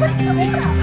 被偷了